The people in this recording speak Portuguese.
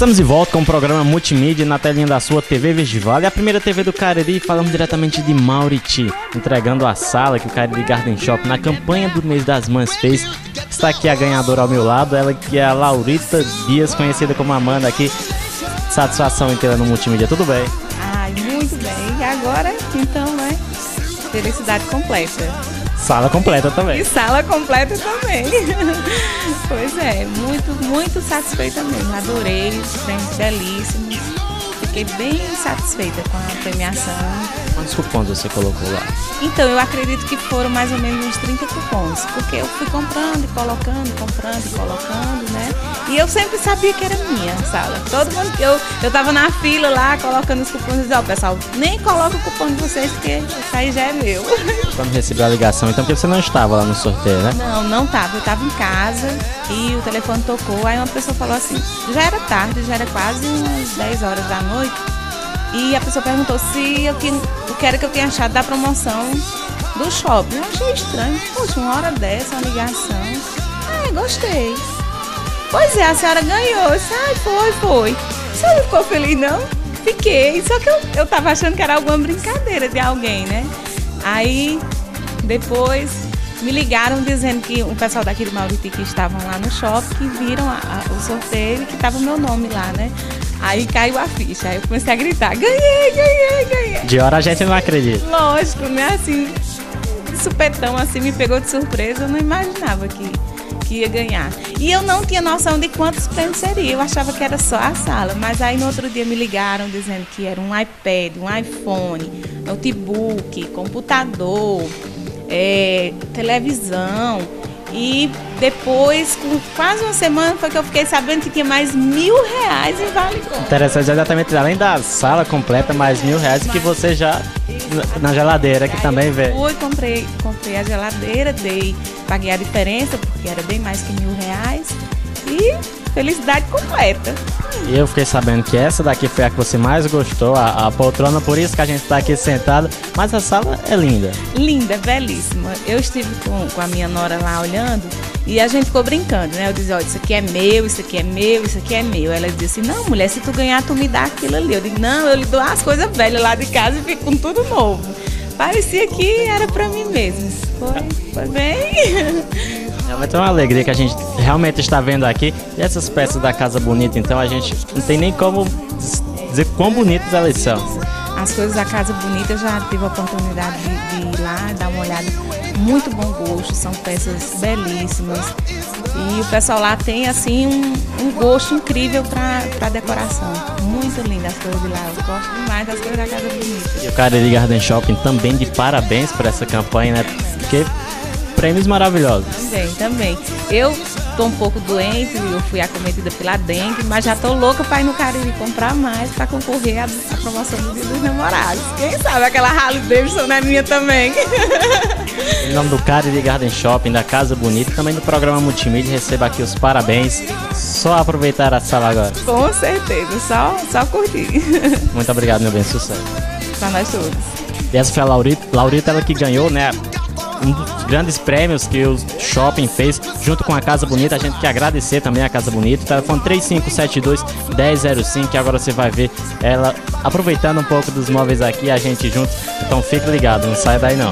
Estamos de volta com o programa Multimídia na telinha da sua TV Vestival a primeira TV do Cariri. Falamos diretamente de Mauriti, entregando a sala que o Cariri Garden Shop na campanha do mês das mães fez. Está aqui a ganhadora ao meu lado, ela que é a Laurita Dias, conhecida como Amanda aqui. Satisfação inteira no Multimídia, tudo bem? Ai, muito bem. E agora, então, né? Felicidade completa. Sala completa também. E sala completa também. pois é, muito, muito satisfeita mesmo. Adorei, prêmios belíssimos. Fiquei bem satisfeita com a premiação. Quantos cupons você colocou lá? Então, eu acredito que foram mais ou menos uns 30 cupons, porque eu fui comprando e colocando, comprando e colocando, né? E eu sempre sabia que era minha sala. Todo mundo que eu, eu tava na fila lá, colocando os cupons, e dizia, ó, oh, pessoal, nem coloca o cupom de vocês, porque isso aí já é meu. Quando recebeu a ligação, então, porque você não estava lá no sorteio, né? Não, não tava. Eu tava em casa e o telefone tocou, aí uma pessoa falou assim, já era tarde, já era quase umas 10 horas da noite, e a pessoa perguntou se eu tinha, o que era que eu tinha achado da promoção do shopping. Eu achei estranho. Poxa, uma hora dessa, uma ligação. Ah, gostei. Pois é, a senhora ganhou. Eu disse, ah, foi, foi. Você não ficou feliz, não? Fiquei. Só que eu, eu tava achando que era alguma brincadeira de alguém, né? Aí, depois, me ligaram dizendo que o pessoal daqui do Mauriti que estavam lá no shopping, que viram a, a, o sorteio e que tava o meu nome lá, né? Aí caiu a ficha. Aí eu comecei a gritar: ganhei, ganhei, ganhei. De hora a gente não acredita. Lógico, né? Assim, supetão, assim, me pegou de surpresa. Eu não imaginava que, que ia ganhar. E eu não tinha noção de quantos prêmios seria. Eu achava que era só a sala. Mas aí no outro dia me ligaram dizendo que era um iPad, um iPhone, notebook, computador, é, televisão e depois, com quase uma semana, foi que eu fiquei sabendo que tinha mais mil reais em Vale Compra. Interessante, exatamente. Além da sala completa, mais mil reais que você já na geladeira que também veio. Fui, comprei, comprei a geladeira, dei, paguei a diferença, porque era bem mais que mil reais. E felicidade completa. E eu fiquei sabendo que essa daqui foi a que você mais gostou, a, a poltrona, por isso que a gente está aqui sentado. Mas a sala é linda. Linda, belíssima. Eu estive com, com a minha nora lá olhando e a gente ficou brincando, né? Eu dizia, olha, isso aqui é meu, isso aqui é meu, isso aqui é meu. Ela disse assim, não, mulher, se tu ganhar, tu me dá aquilo ali. Eu digo, não, eu lhe dou as coisas velhas lá de casa e fico com tudo novo. Parecia que era para mim mesmo. Foi, foi bem. É uma alegria que a gente realmente está vendo aqui. E essas peças da Casa Bonita, então a gente não tem nem como dizer quão bonitas elas são. As coisas da Casa Bonita eu já tive a oportunidade de, de ir lá, dar uma olhada. Muito bom gosto, são peças belíssimas. E o pessoal lá tem assim um, um gosto incrível para decoração. Muito linda as coisas de lá. Eu gosto demais das coisas da Casa Bonita. E o Cariri Garden Shopping também de parabéns por essa campanha, né? Porque prêmios maravilhosos. Também, também. Eu um pouco doente, eu fui acometida pela dengue, mas já tô louca para ir no Cariri comprar mais para concorrer à, à, promoção do Dia dos Namorados. Quem sabe aquela Harley Davidson não é minha também. Em nome do Cariri Garden Shopping, da Casa Bonita, também do programa Multimídia, receba aqui os parabéns. Só aproveitar a sala agora. Com certeza, só, só curtir. Muito obrigado, meu bem, sucesso. Para nós todos. E essa foi a Laurita, Laurita ela que ganhou, né? Um dos grandes prêmios que o shopping fez junto com a Casa Bonita. A gente quer agradecer também a Casa Bonita. Telefone 3572 1005, que agora você vai ver ela aproveitando um pouco dos móveis aqui, a gente junto. Então fique ligado, não saia daí não.